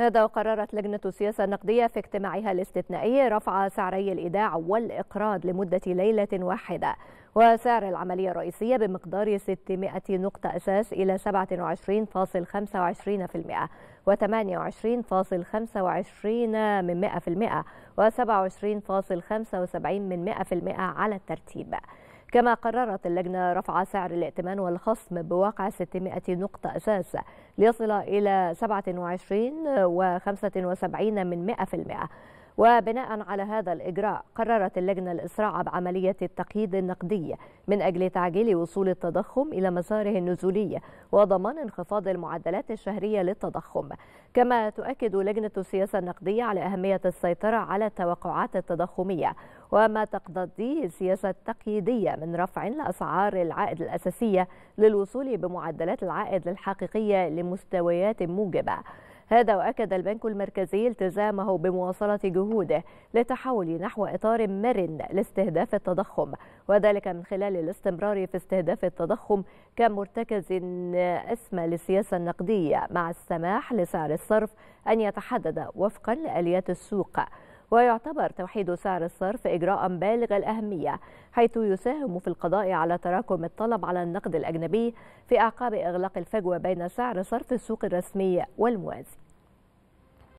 هذا وقررت لجنة السياسة النقدية في اجتماعها الاستثنائي رفع سعري الإيداع والإقراض لمدة ليلة واحدة. وسعر العملية الرئيسية بمقدار 600 نقطة أساس إلى 27.25% و28.25 من 100% و27.75 من 100% على الترتيب. كما قررت اللجنة رفع سعر الائتمان والخصم بواقع 600 نقطة أساس ليصل إلى 27 و75 من 100% وبناء على هذا الإجراء قررت اللجنة الإسراع بعملية التقييد النقدي من أجل تعجيل وصول التضخم إلى مساره النزولي وضمان انخفاض المعدلات الشهرية للتضخم. كما تؤكد لجنة السياسة النقدية على أهمية السيطرة على التوقعات التضخمية وما تقتضيه السياسة التقييدية من رفع لأسعار العائد الأساسية للوصول بمعدلات العائد الحقيقية لمستويات موجبة. هذا وأكد البنك المركزي التزامه بمواصلة جهوده للتحول نحو إطار مرن لاستهداف التضخم وذلك من خلال الاستمرار في استهداف التضخم كمرتكز أسمى للسياسة النقدية مع السماح لسعر الصرف أن يتحدد وفقا لآليات السوق. ويعتبر توحيد سعر الصرف إجراء بالغ الأهمية حيث يساهم في القضاء على تراكم الطلب على النقد الأجنبي في أعقاب إغلاق الفجوة بين سعر صرف السوق الرسمي والموازي.